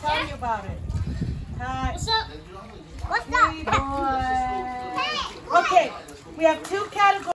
Tell yeah. me tell me about it. Hi. What's up? What's up? Hey, Okay, we have two categories.